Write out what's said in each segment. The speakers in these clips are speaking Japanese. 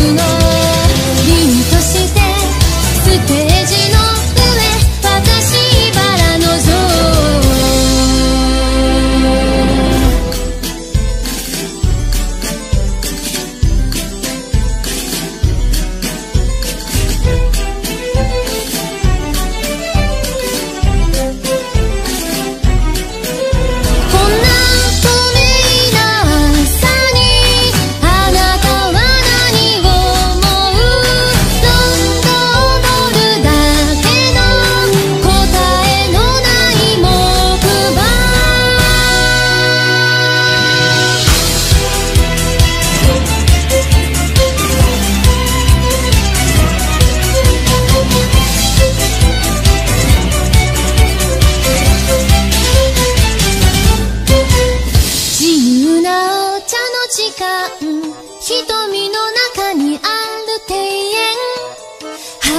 you know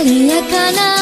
れやかな